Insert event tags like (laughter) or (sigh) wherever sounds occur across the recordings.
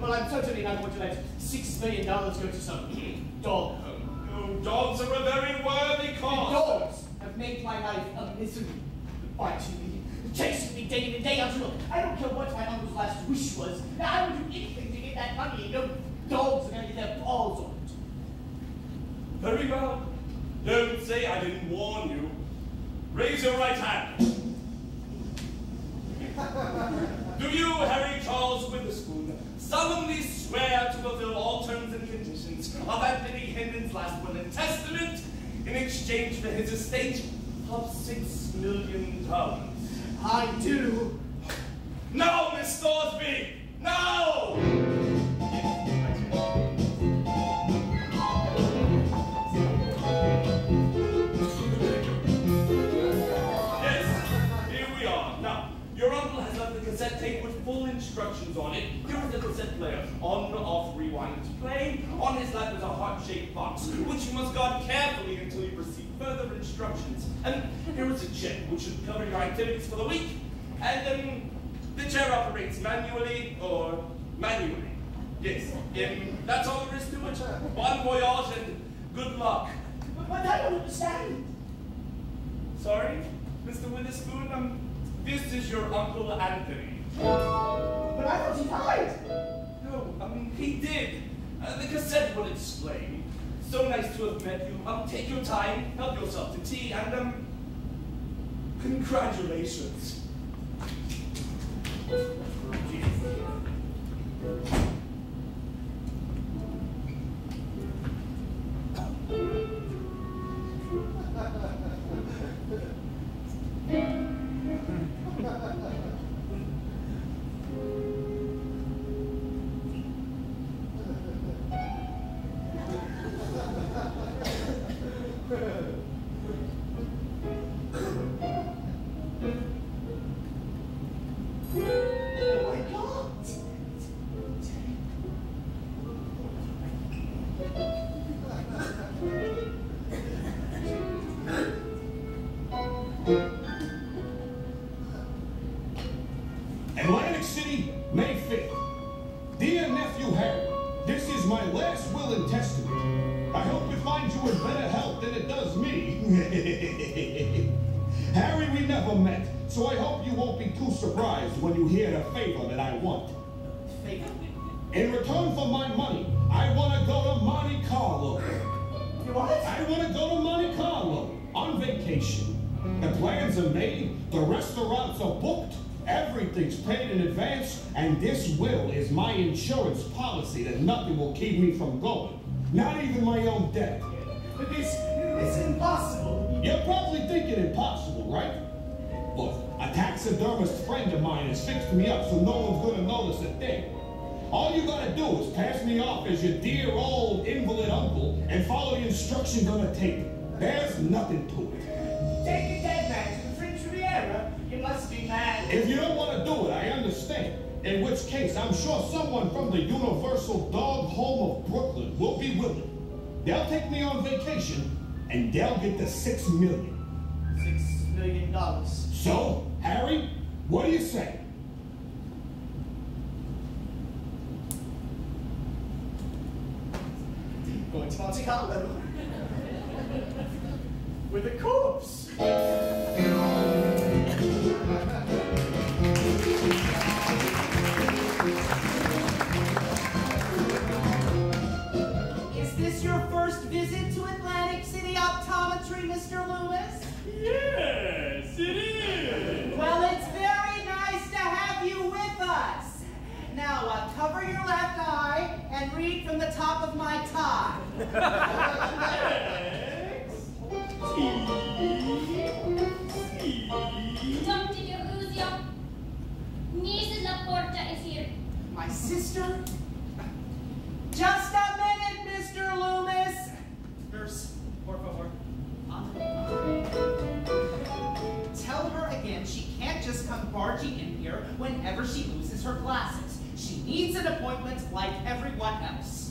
well, I'm totally not going to let six million dollars go to some (clears throat) dog. Oh, dogs are a very worthy cause. Dogs have made my life a misery. Why to me? Chasing me day in and day out. Look, I don't care what my uncle's last wish was. I would do anything to get that money. No dogs are going to get their paws on it. Very well. Don't say I didn't warn you. Raise your right hand. (laughs) do you, Harry Charles Witherspoon, solemnly swear to fulfill all terms and conditions of Anthony Hendon's last will and testament in exchange for his estate of six million dollars. I do. No, Miss Thorsby! on his lap is a heart-shaped box, which you must guard carefully until you receive further instructions. And here is a check which should cover your activities for the week. And um, the chair operates manually or manually. Yes, um, that's all there is to it. Bon voyage and good luck. But, but I don't understand. Sorry, Mr. Witherspoon, um, this is your Uncle Anthony. But I thought he died no, I mean, he did. Uh, the cassette will explain. So nice to have met you. Um, take your time, help yourself to tea, and, um, congratulations. Me from going. Not even my own debt. But this, it's impossible. You're probably thinking impossible, right? Look, a taxidermist friend of mine has fixed me up so no one's gonna notice a thing. All you gotta do is pass me off as your dear old invalid uncle and follow the instructions on the tape. There's nothing to it. Take a dead man to the French Riviera. You must be mad. If you don't want to do it, I understand. In which case, I'm sure someone from the Universal Dog Home of Brooklyn will be willing. They'll take me on vacation, and they'll get the six million. Six million dollars. So, Harry, what do you say? Going to Monte Carlo. With a corpse. Yes, it is. Well, it's very nice to have you with us. Now, uh, cover your left eye and read from the top of my tie. Don't Illusio. Mrs. Laporta is here. My sister? Everyone else.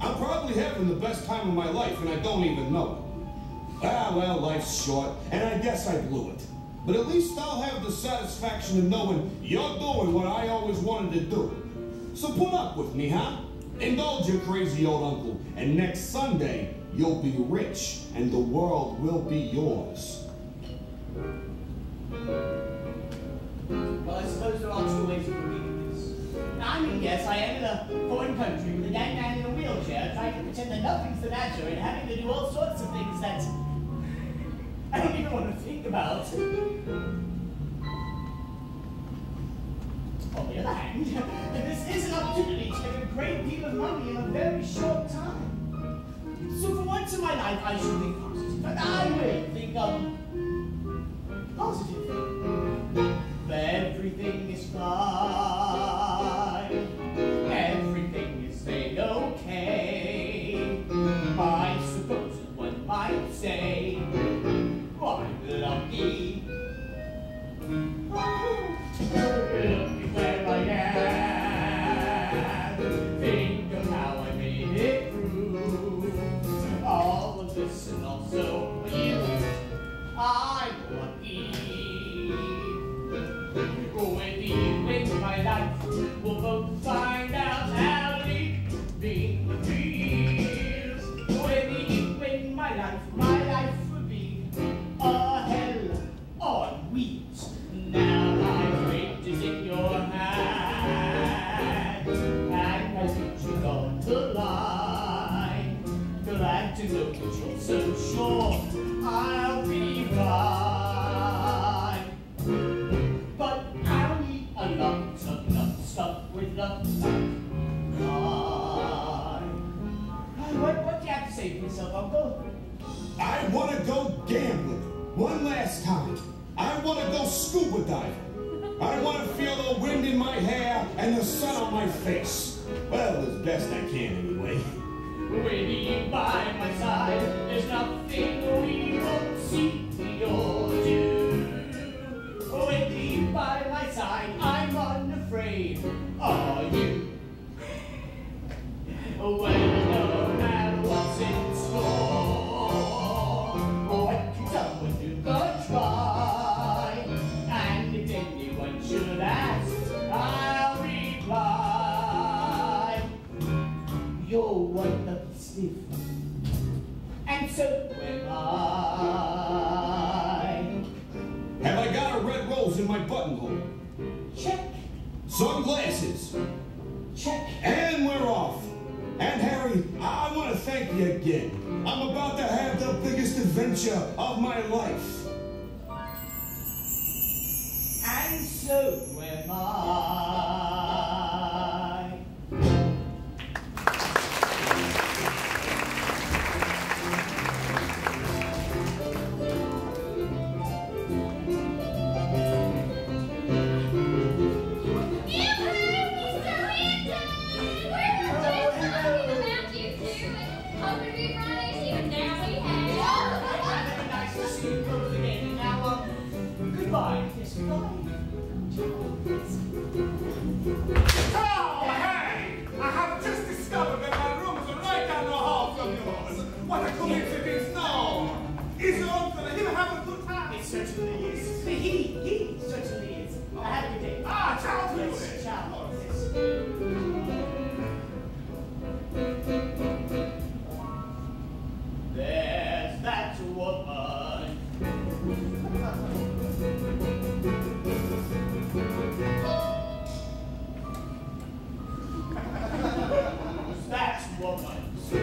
I'm probably having the best time of my life, and I don't even know it. Ah, well, life's short, and I guess I blew it. But at least I'll have the satisfaction of knowing you're doing what I always wanted to do. So put up with me, huh? Indulge your crazy old uncle, and next Sunday, you'll be rich, and the world will be yours. Well, I suppose there are two ways of reading I mean, yes, I am in a foreign country with a dead man in a wheelchair, trying to pretend that nothing's the matter and having to do all sorts of things that I don't even want to think about. On the other hand, this is an opportunity to make a great deal of money in a very short time. So for once in my life, I should think positive, and I will think of positive. Everything is fine.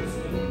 Thank you.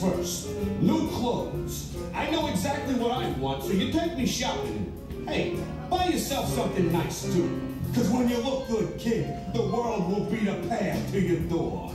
first. New clothes. I know exactly what I want, so you take me shopping. Hey, buy yourself something nice, too. Because when you look good, kid, the world will beat a path to your door.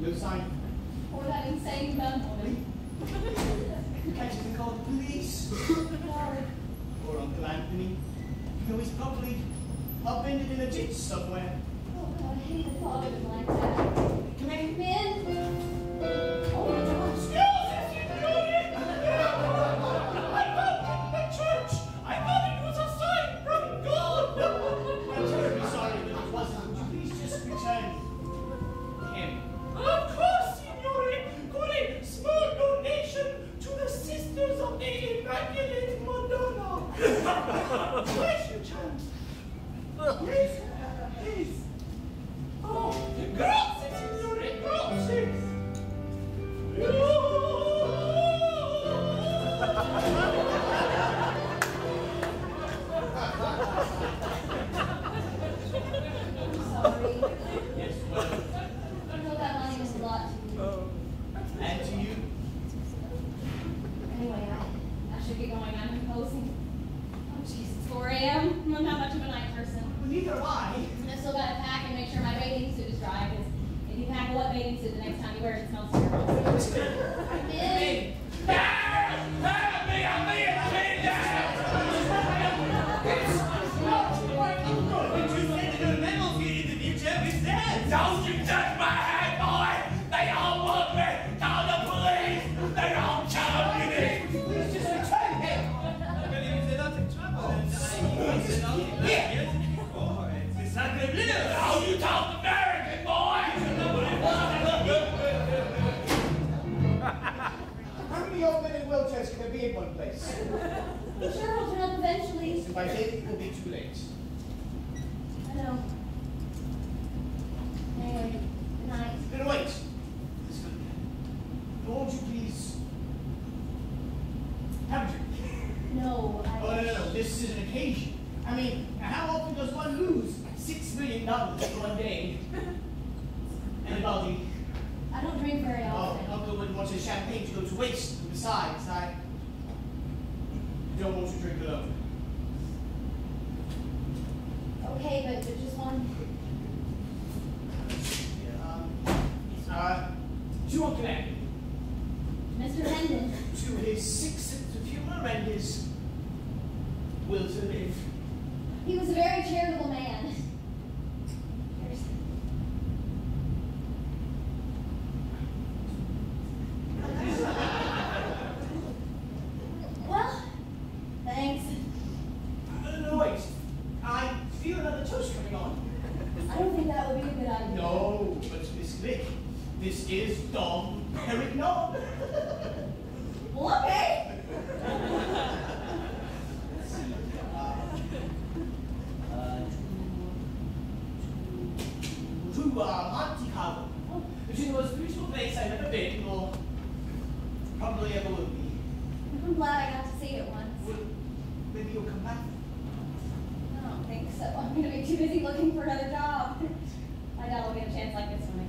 Your sign. Or that insane man woman. you can't even call the police. or Uncle Anthony. You know he's probably upended in a ditch somewhere. Oh God, I hate a father like that. to uh, Monte which is the most beautiful place I've ever been. or probably ever will be. I'm glad I got to see it once. Well, maybe you'll come back. I don't think so. (laughs) I'm going to be too busy looking for another job. (laughs) I doubt I'll get a chance like this one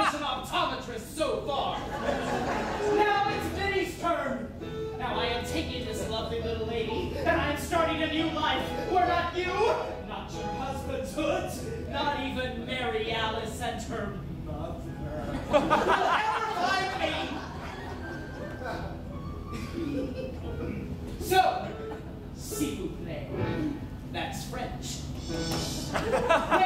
It's an optometrist so far. Now it's Vinnie's turn. Now I am taking this lovely little lady, and I am starting a new life where not you, not your husband's hood, not even Mary Alice and her mother will ever find me. so, s'il vous plaît. That's French. (laughs)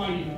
Your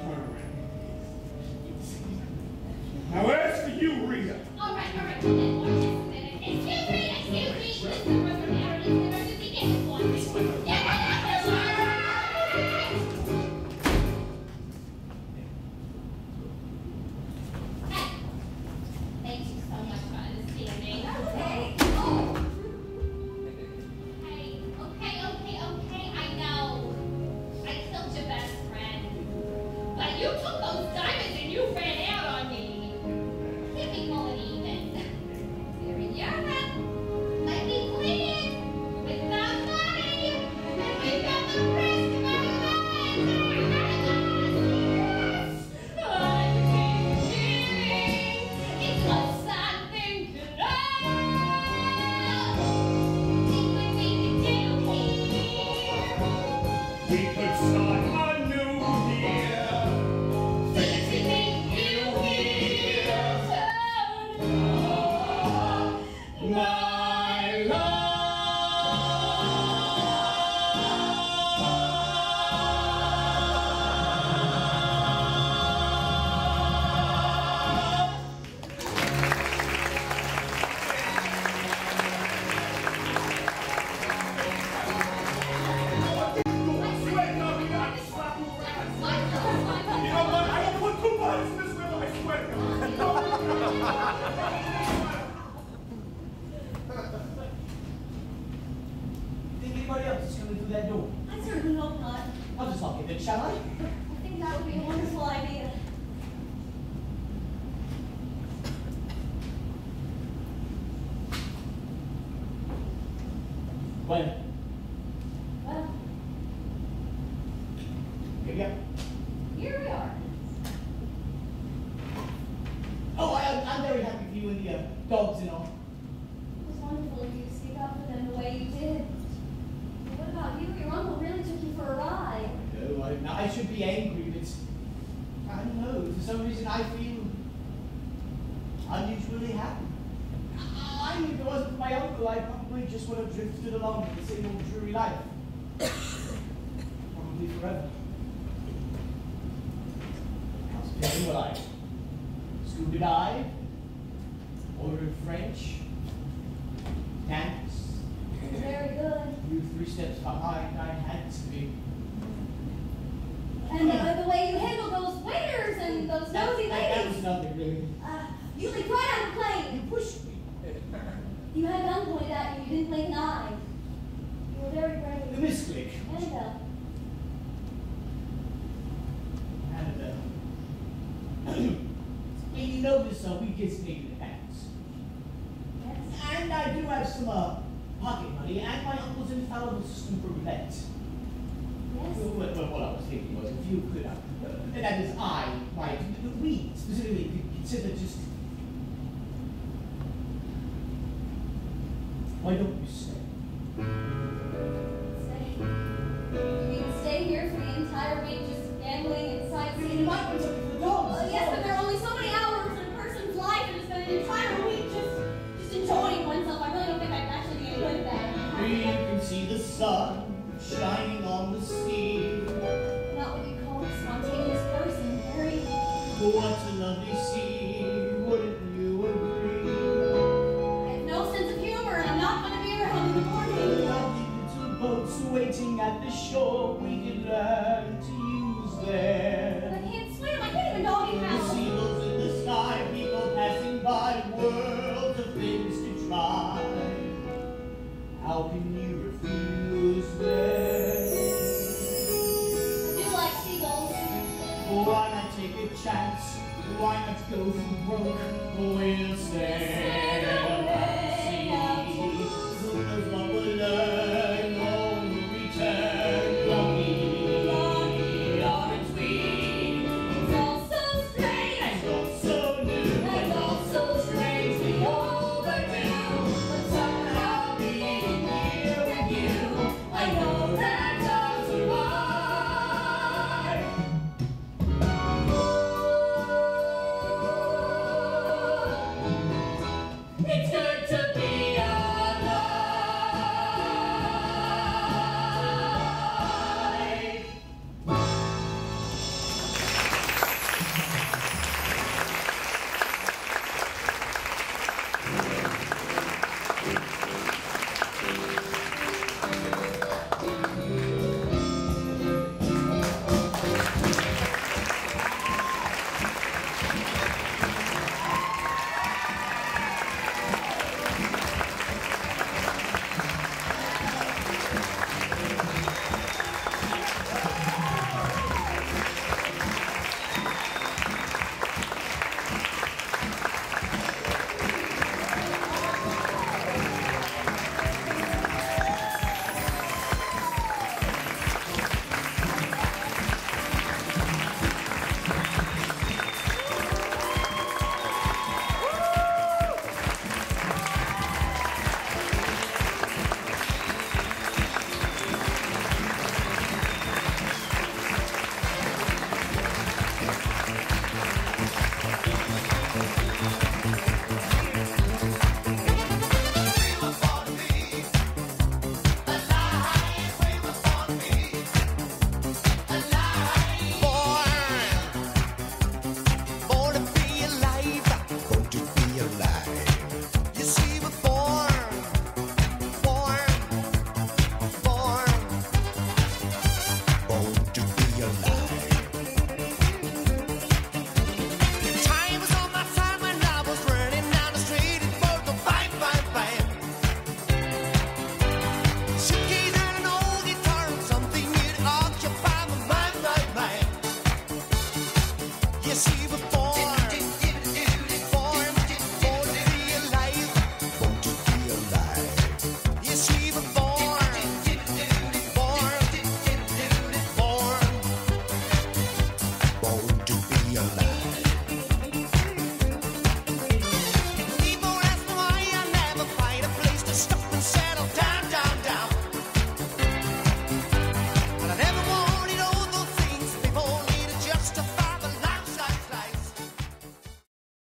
chance? Why not go for broke? Away.